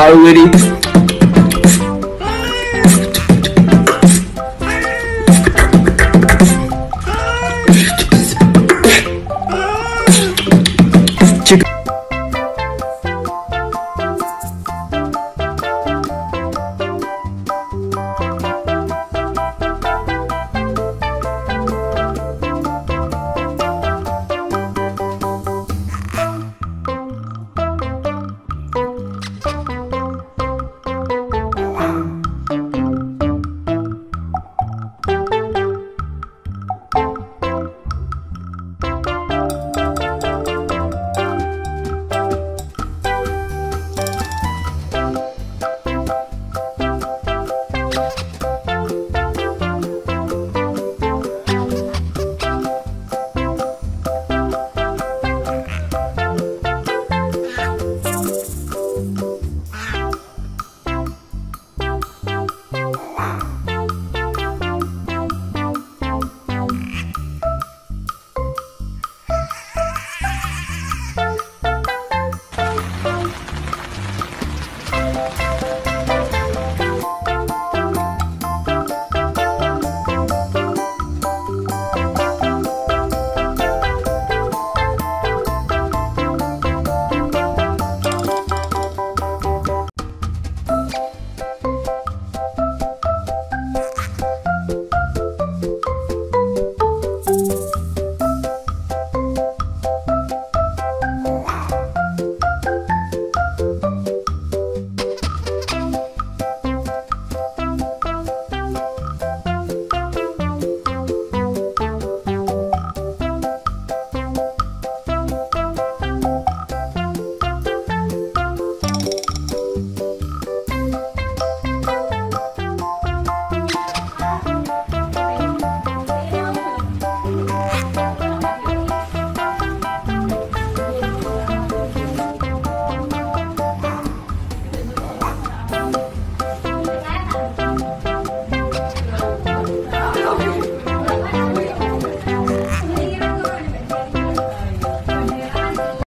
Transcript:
already